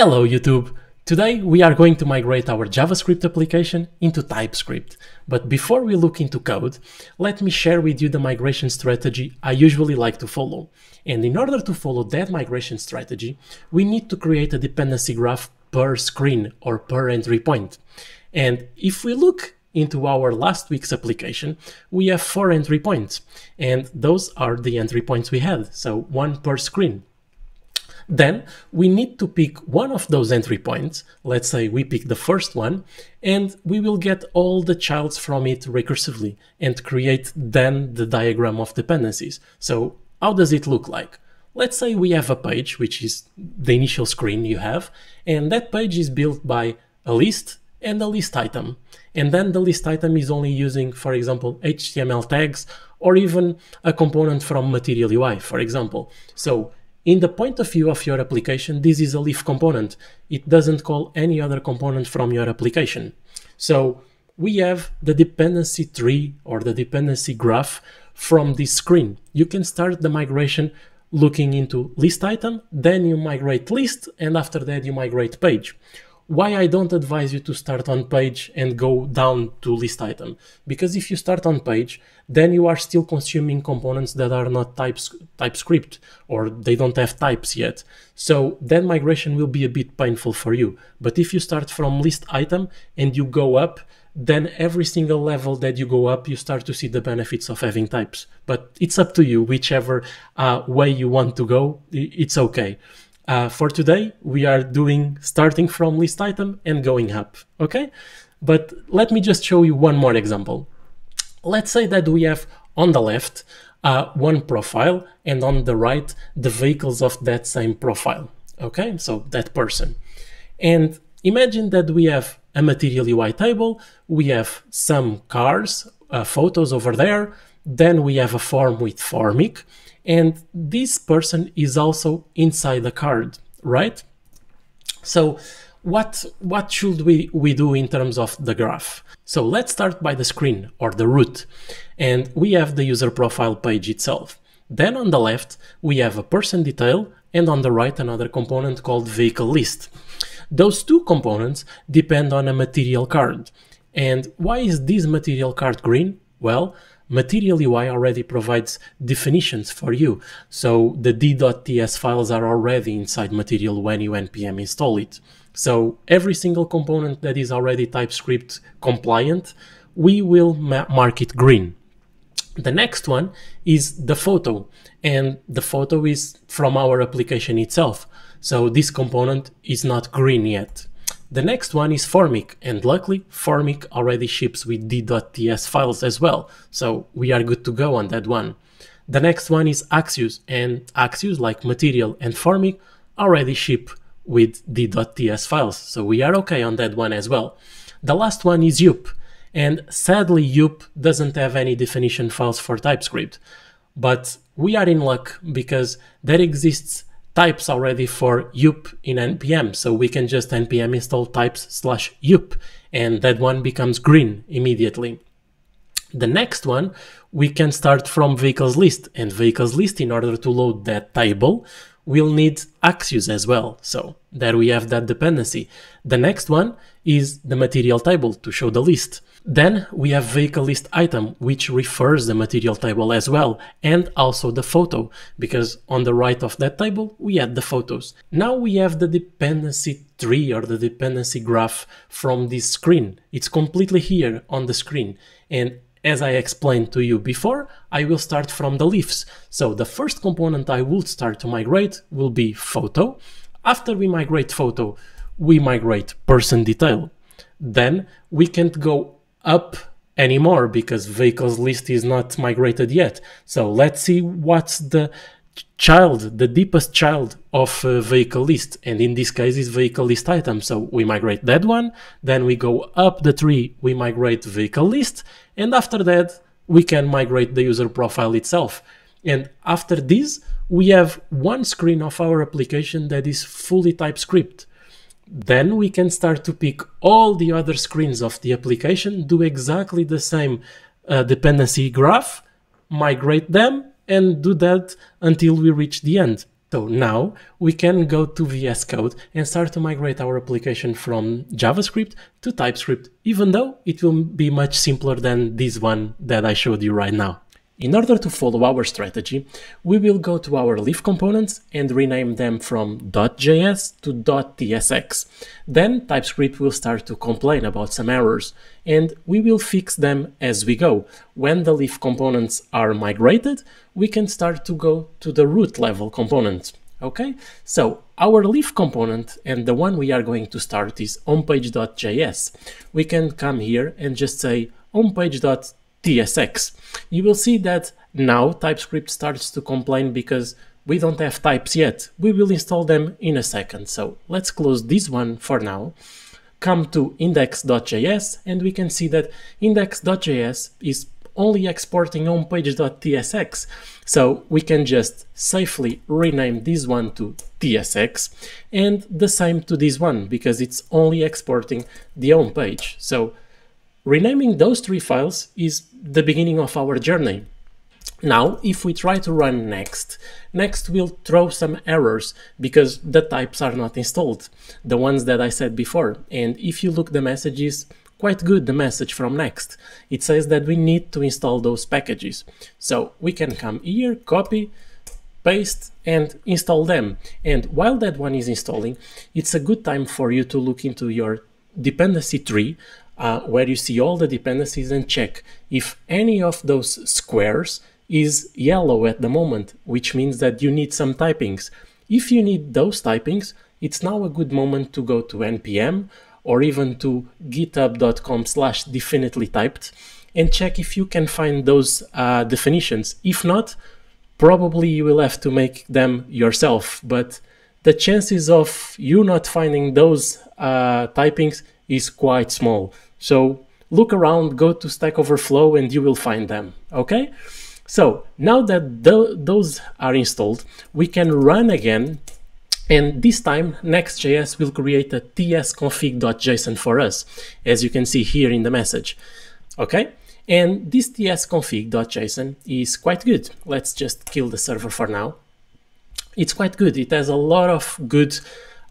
Hello YouTube! Today we are going to migrate our JavaScript application into TypeScript. But before we look into code, let me share with you the migration strategy I usually like to follow. And in order to follow that migration strategy, we need to create a dependency graph per screen or per entry point. And if we look into our last week's application, we have four entry points. And those are the entry points we had, so one per screen. Then we need to pick one of those entry points. Let's say we pick the first one and we will get all the childs from it recursively and create then the diagram of dependencies. So how does it look like? Let's say we have a page, which is the initial screen you have, and that page is built by a list and a list item. And then the list item is only using, for example, HTML tags or even a component from Material UI, for example. So in the point of view of your application, this is a leaf component. It doesn't call any other component from your application. So we have the dependency tree or the dependency graph from this screen. You can start the migration looking into list item, then you migrate list, and after that you migrate page why I don't advise you to start on page and go down to list item. Because if you start on page, then you are still consuming components that are not types, TypeScript or they don't have types yet. So that migration will be a bit painful for you. But if you start from list item and you go up, then every single level that you go up, you start to see the benefits of having types. But it's up to you, whichever uh, way you want to go, it's okay. Uh, for today, we are doing starting from list item and going up, okay? But let me just show you one more example. Let's say that we have on the left uh, one profile and on the right the vehicles of that same profile, okay? So that person. And imagine that we have a material UI table, we have some cars, uh, photos over there, then we have a form with Formik, and this person is also inside the card, right? So what, what should we, we do in terms of the graph? So let's start by the screen or the root. And we have the user profile page itself. Then on the left, we have a person detail and on the right another component called vehicle list. Those two components depend on a material card. And why is this material card green? Well, Material UI already provides definitions for you, so the d.ts files are already inside Material when you npm install it. So every single component that is already TypeScript compliant, we will ma mark it green. The next one is the photo, and the photo is from our application itself. So this component is not green yet. The next one is Formik, and luckily Formik already ships with d.ts files as well, so we are good to go on that one. The next one is Axios, and Axios, like Material and Formik, already ship with d.ts files, so we are okay on that one as well. The last one is Yup, and sadly Yup doesn't have any definition files for TypeScript, but we are in luck because there exists types already for yup in npm so we can just npm install types slash yup and that one becomes green immediately. The next one we can start from vehicles list and vehicles list in order to load that table we'll need Axios as well so there we have that dependency the next one is the material table to show the list then we have vehicle list item, which refers the material table as well, and also the photo, because on the right of that table, we had the photos. Now we have the dependency tree or the dependency graph from this screen. It's completely here on the screen. And as I explained to you before, I will start from the leaves. So the first component I will start to migrate will be photo. After we migrate photo, we migrate person detail. Then we can't go up anymore because vehicles list is not migrated yet. So let's see what's the child, the deepest child of uh, vehicle list. And in this case is vehicle list item. So we migrate that one, then we go up the tree, we migrate vehicle list. And after that, we can migrate the user profile itself. And after this, we have one screen of our application that is fully TypeScript. Then we can start to pick all the other screens of the application, do exactly the same uh, dependency graph, migrate them, and do that until we reach the end. So now we can go to VS Code and start to migrate our application from JavaScript to TypeScript, even though it will be much simpler than this one that I showed you right now. In order to follow our strategy, we will go to our Leaf components and rename them from .js to .tsx. Then TypeScript will start to complain about some errors, and we will fix them as we go. When the Leaf components are migrated, we can start to go to the root level component. Okay, so our Leaf component and the one we are going to start is homepage.js. We can come here and just say homepage.js TSX. You will see that now TypeScript starts to complain because we don't have types yet. We will install them in a second. So let's close this one for now. Come to index.js and we can see that index.js is only exporting homepage.tsx. So we can just safely rename this one to tsx and the same to this one because it's only exporting the home page. So Renaming those three files is the beginning of our journey. Now, if we try to run next, next will throw some errors because the types are not installed, the ones that I said before. And if you look the messages, quite good the message from next. It says that we need to install those packages. So we can come here, copy, paste and install them. And while that one is installing, it's a good time for you to look into your dependency tree uh, where you see all the dependencies and check if any of those squares is yellow at the moment, which means that you need some typings. If you need those typings, it's now a good moment to go to npm or even to github.com slash DefinitelyTyped and check if you can find those uh, definitions. If not, probably you will have to make them yourself, but the chances of you not finding those uh, typings is quite small. So look around, go to Stack Overflow and you will find them, okay? So now that th those are installed, we can run again and this time Next.js will create a tsconfig.json for us, as you can see here in the message, okay? And this tsconfig.json is quite good. Let's just kill the server for now. It's quite good. It has a lot of good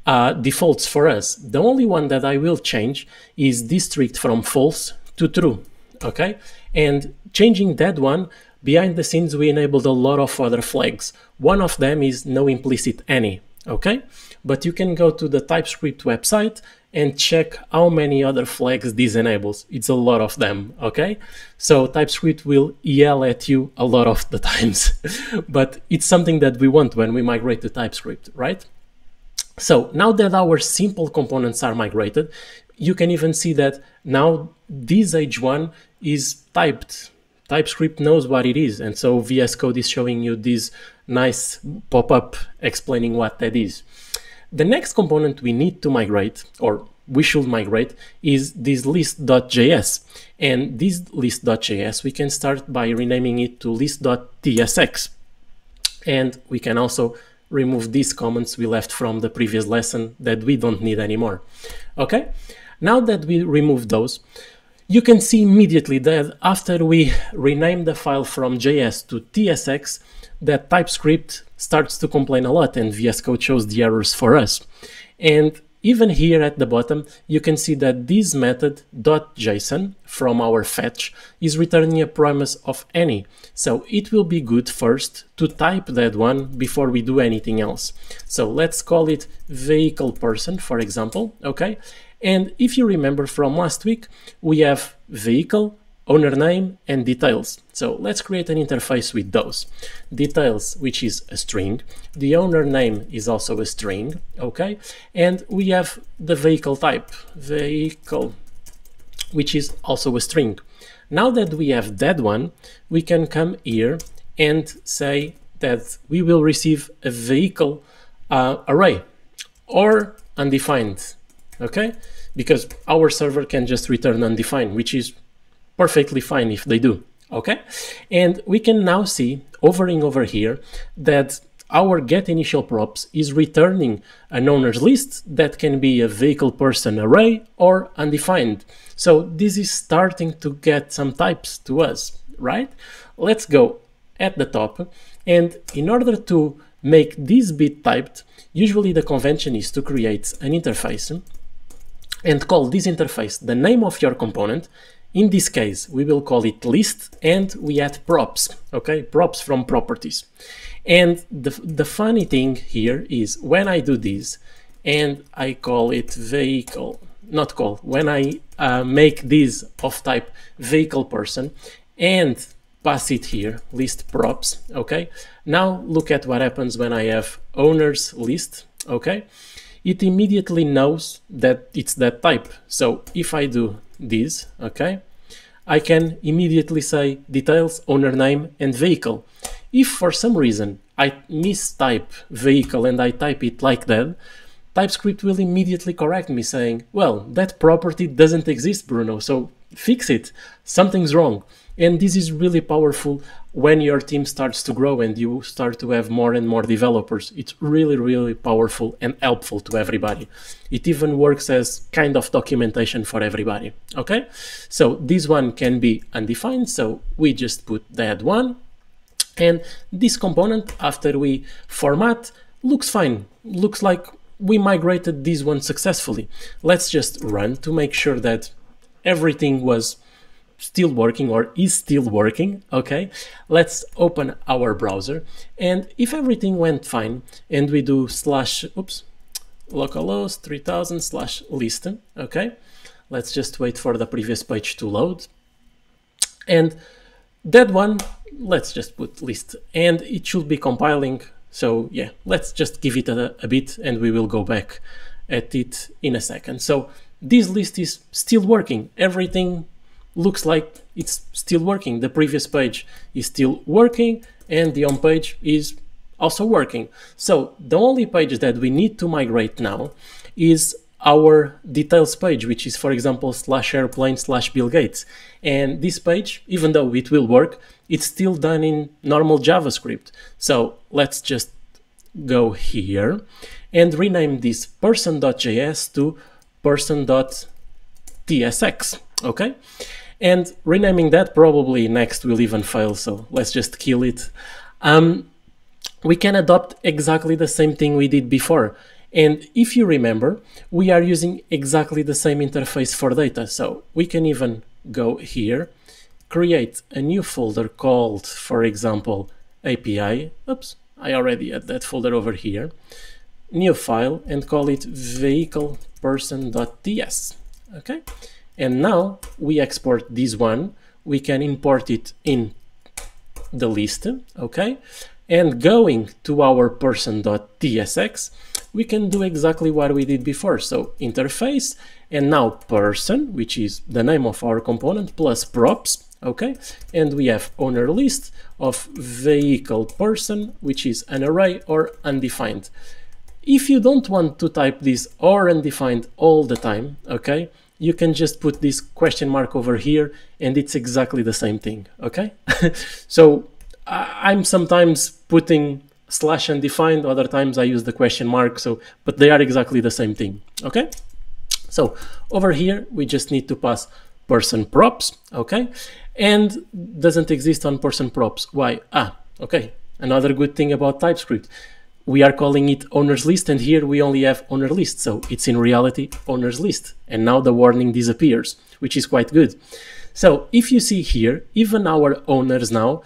uh, defaults for us. The only one that I will change is district from false to true, okay? And changing that one, behind the scenes we enabled a lot of other flags. One of them is no implicit any, okay? But you can go to the TypeScript website and check how many other flags this enables. It's a lot of them, okay? So TypeScript will yell at you a lot of the times, but it's something that we want when we migrate to TypeScript, right? So now that our simple components are migrated, you can even see that now this H1 is typed. TypeScript knows what it is. And so VS Code is showing you this nice pop-up explaining what that is. The next component we need to migrate, or we should migrate, is this list.js. And this list.js, we can start by renaming it to list.tsx. And we can also remove these comments we left from the previous lesson that we don't need anymore. Okay, now that we remove those, you can see immediately that after we rename the file from JS to TSX, that TypeScript starts to complain a lot and VS Code shows the errors for us. And even here at the bottom, you can see that this method .json from our fetch is returning a promise of any. So it will be good first to type that one before we do anything else. So let's call it vehicle person, for example, okay? And if you remember from last week, we have vehicle, owner name and details. So let's create an interface with those. Details, which is a string. The owner name is also a string, okay? And we have the vehicle type, vehicle, which is also a string. Now that we have that one, we can come here and say that we will receive a vehicle uh, array or undefined, okay? Because our server can just return undefined, which is perfectly fine if they do. Okay, and we can now see hovering over here that our get initial props is returning an owner's list that can be a vehicle person array or undefined. So this is starting to get some types to us, right? Let's go at the top and in order to make this bit typed, usually the convention is to create an interface and call this interface the name of your component. In this case, we will call it list and we add props, okay? Props from properties. And the, the funny thing here is when I do this and I call it vehicle, not call, when I uh, make this of type vehicle person and pass it here, list props, okay? Now look at what happens when I have owners list, okay? It immediately knows that it's that type. So if I do this, okay, I can immediately say details, owner name and vehicle. If for some reason I mistype vehicle and I type it like that, TypeScript will immediately correct me saying, well, that property doesn't exist, Bruno, so fix it. Something's wrong. And this is really powerful when your team starts to grow and you start to have more and more developers. It's really, really powerful and helpful to everybody. It even works as kind of documentation for everybody. Okay, so this one can be undefined. So we just put that one. And this component, after we format, looks fine. Looks like we migrated this one successfully. Let's just run to make sure that everything was still working or is still working okay? Let's open our browser. And if everything went fine and we do slash oops localhost 3000 slash list okay? Let's just wait for the previous page to load. And that one let's just put list. And it should be compiling. So yeah, let's just give it a, a bit and we will go back at it in a second. So this list is still working. Everything looks like it's still working. The previous page is still working and the home page is also working. So the only page that we need to migrate now is our details page, which is, for example, slash airplane slash Bill Gates. And this page, even though it will work, it's still done in normal JavaScript. So let's just go here and rename this person.js to person.tsx, okay? And renaming that probably next will even fail, so let's just kill it. Um, we can adopt exactly the same thing we did before. And if you remember, we are using exactly the same interface for data. So we can even go here create a new folder called, for example, API. Oops, I already had that folder over here. New file and call it vehicleperson.ts. Okay, and now we export this one. We can import it in the list. Okay, and going to our person.tsx, we can do exactly what we did before. So interface and now person, which is the name of our component, plus props, okay? And we have owner list of vehicle person, which is an array or undefined. If you don't want to type this or undefined all the time, okay, you can just put this question mark over here and it's exactly the same thing, okay? so I'm sometimes putting slash undefined, other times I use the question mark, so but they are exactly the same thing, okay? So over here, we just need to pass person props, okay? And doesn't exist on person props. Why? Ah, okay. Another good thing about TypeScript. We are calling it owner's list and here we only have owner list. So it's in reality owner's list. And now the warning disappears, which is quite good. So if you see here, even our owners now,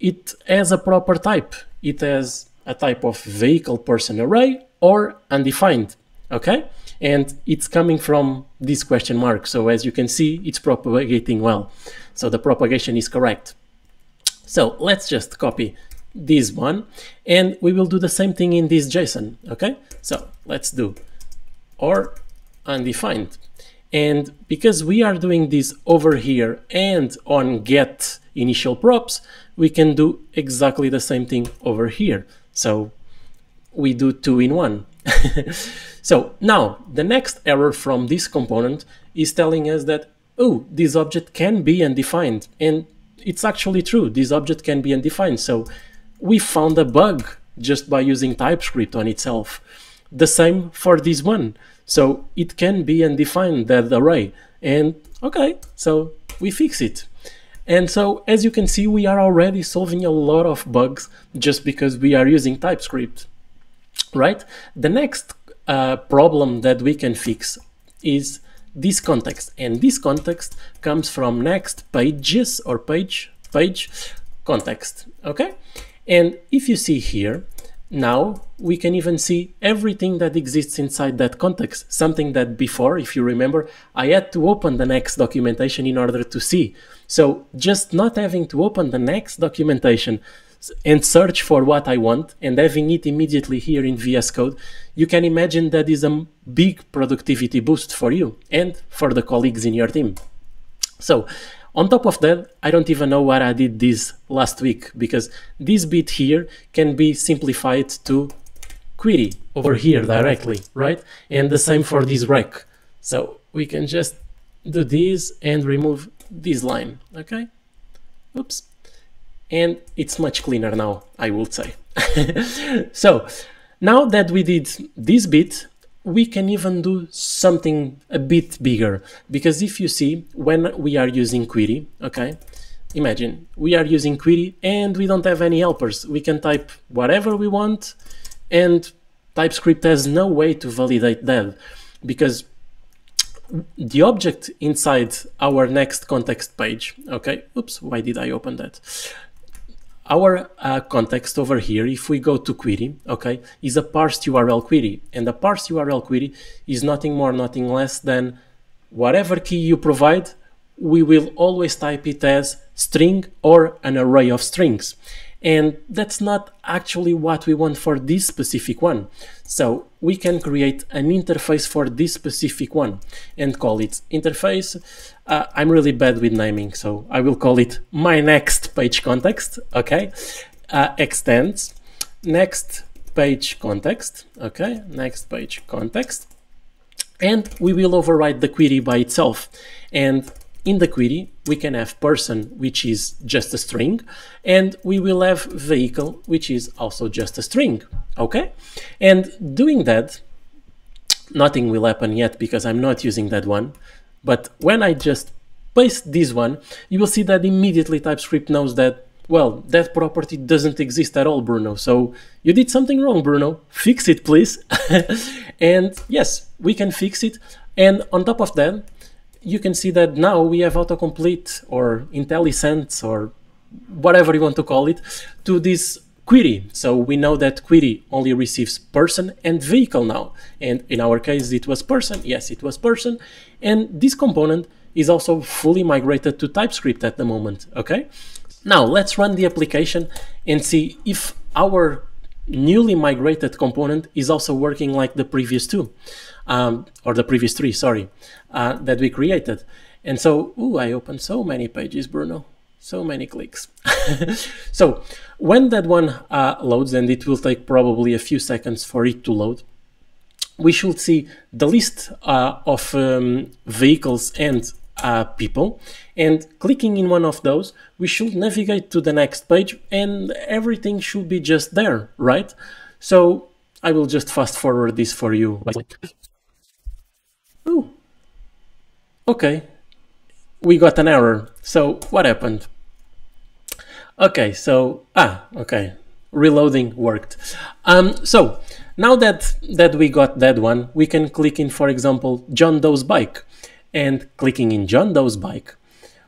it has a proper type. It has a type of vehicle person array or undefined, okay? And it's coming from this question mark. So as you can see, it's propagating well. So the propagation is correct. So let's just copy this one and we will do the same thing in this JSON, okay? So let's do or undefined. And because we are doing this over here and on get initial props, we can do exactly the same thing over here. So we do two in one. so now the next error from this component is telling us that, oh, this object can be undefined. And it's actually true, this object can be undefined. So we found a bug just by using TypeScript on itself. The same for this one. So it can be undefined, that array. And okay, so we fix it. And so as you can see, we are already solving a lot of bugs just because we are using TypeScript, right? The next uh, problem that we can fix is this context. And this context comes from next pages or page, page context, okay? And if you see here, now we can even see everything that exists inside that context, something that before, if you remember, I had to open the next documentation in order to see. So just not having to open the next documentation and search for what I want and having it immediately here in VS Code, you can imagine that is a big productivity boost for you and for the colleagues in your team. So on top of that, I don't even know what I did this last week because this bit here can be simplified to query over here directly, right? And the same for this req. So we can just do this and remove this line, okay? Oops. And it's much cleaner now, I would say. so now that we did this bit, we can even do something a bit bigger. Because if you see when we are using query okay imagine we are using query and we don't have any helpers. We can type whatever we want and TypeScript has no way to validate that. Because the object inside our next context page okay oops why did I open that our uh, context over here, if we go to query, okay, is a parsed URL query. And a parsed URL query is nothing more, nothing less than whatever key you provide, we will always type it as string or an array of strings. And that's not actually what we want for this specific one. So we can create an interface for this specific one and call it interface. Uh, I'm really bad with naming, so I will call it my next page context. Okay. Uh, extends next page context. Okay. Next page context. And we will override the query by itself. And in the query, we can have person, which is just a string, and we will have vehicle, which is also just a string, okay? And doing that, nothing will happen yet because I'm not using that one, but when I just paste this one, you will see that immediately TypeScript knows that, well, that property doesn't exist at all, Bruno. So you did something wrong, Bruno. Fix it, please. and yes, we can fix it. And on top of that, you can see that now we have autocomplete or IntelliSense or whatever you want to call it to this query. So we know that query only receives person and vehicle now. And in our case, it was person. Yes, it was person. And this component is also fully migrated to TypeScript at the moment. Okay. Now let's run the application and see if our newly migrated component is also working like the previous two um, or the previous three, sorry, uh, that we created. And so, ooh, I opened so many pages, Bruno, so many clicks. so when that one uh, loads, and it will take probably a few seconds for it to load, we should see the list uh, of um, vehicles and uh, people and clicking in one of those we should navigate to the next page and everything should be just there right so I will just fast forward this for you Ooh. Okay. We got an error. So what happened? Okay, so ah, okay. Reloading worked. Um, so now that that we got that one, we can click in, for example, John Doe's bike. And clicking in John Doe's bike,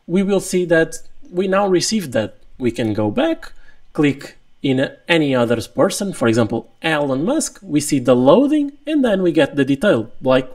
we will see that we now received that. We can go back, click in any other person, for example, Elon Musk, we see the loading and then we get the detail, like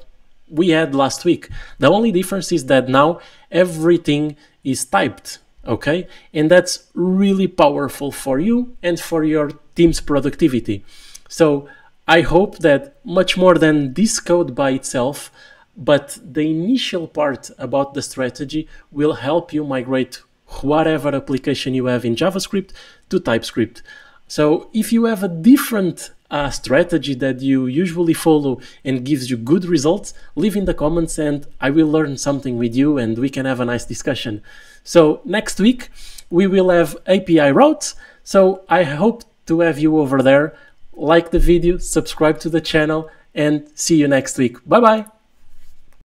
we had last week. The only difference is that now everything is typed, okay? And that's really powerful for you and for your team's productivity. So I hope that much more than this code by itself, but the initial part about the strategy will help you migrate whatever application you have in JavaScript to TypeScript. So if you have a different uh, strategy that you usually follow and gives you good results, leave in the comments and I will learn something with you and we can have a nice discussion. So next week we will have API routes. So I hope to have you over there. Like the video, subscribe to the channel and see you next week. Bye bye.